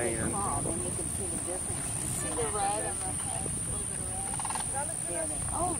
and you can see land. Oh,